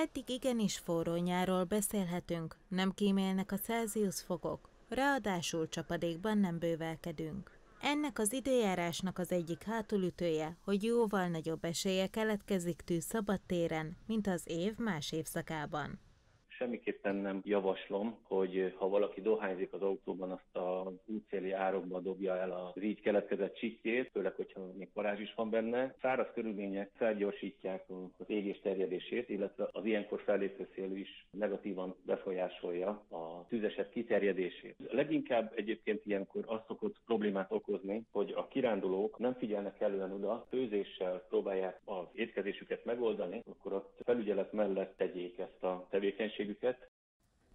Eddig igenis forró nyáról beszélhetünk, nem kímélnek a Celsius fokok, ráadásul csapadékban nem bővelkedünk. Ennek az időjárásnak az egyik hátulütője, hogy jóval nagyobb esélye keletkezik tűz szabadtéren, mint az év más évszakában semmiképpen nem javaslom, hogy ha valaki dohányzik az autóban, azt a útszéli árokba dobja el az így keletkezett csitjét, főleg, hogyha még parázs is van benne. Száraz körülmények felgyorsítják az égés terjedését, illetve az ilyenkor fellépő szél is negatívan befolyásolja a tüzeset kiterjedését. Leginkább egyébként ilyenkor azt szokott problémát okozni, hogy a kirándulók nem figyelnek elően oda, főzéssel próbálják az étkezésüket megoldani, akkor a felügyelet mellett tegyék ezt a tevékenységet, segítségüket.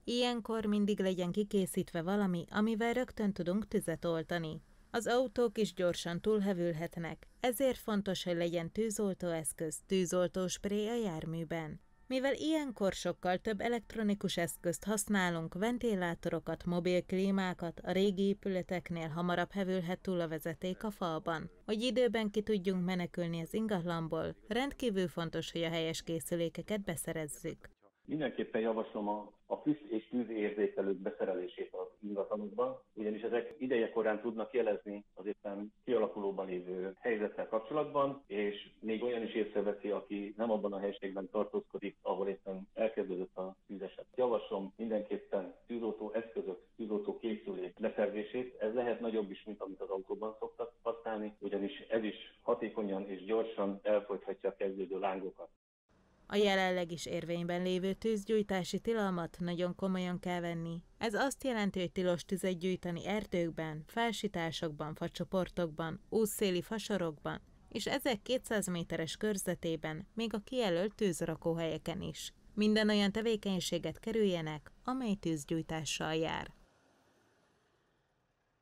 Ilyenkor mindig legyen kikészítve valami, amivel rögtön tudunk tüzet oltani. Az autók is gyorsan túlhevülhetnek, ezért fontos, hogy legyen tűzoltóeszköz, tűzoltóspré a járműben. Mivel ilyenkor sokkal több elektronikus eszközt használunk, ventilátorokat, mobil klímákat, a régi épületeknél hamarabb hevülhet túl a vezeték a falban. Hogy időben ki tudjunk menekülni az ingatlanból, rendkívül fontos, hogy a helyes készülékeket beszerezzük. Mindenképpen javaslom a, a füst és tűzérzékelők beszerelését az ingatlanokban, ugyanis ezek ideje korán tudnak jelezni az éppen kialakulóban lévő helyzettel kapcsolatban, és még olyan is észreveszi, aki nem abban a helységben tartózkodik, ahol éppen elkezdődött a tűzeset. Javaslom mindenképpen tűzoltó eszközök, tűzoltó készülék leszerzését. Ez lehet nagyobb is, mint amit az autóban szoktak használni, ugyanis ez is hatékonyan és gyorsan elfolythatja a kezdődő lángokat. A jelenleg is érvényben lévő tűzgyújtási tilalmat nagyon komolyan kell venni. Ez azt jelenti, hogy tilos tüzet gyújtani erdőkben, felsitásokban, facsoportokban, úszszéli fasorokban, és ezek 200 méteres körzetében, még a kijelölt tűzrakóhelyeken is. Minden olyan tevékenységet kerüljenek, amely tűzgyújtással jár.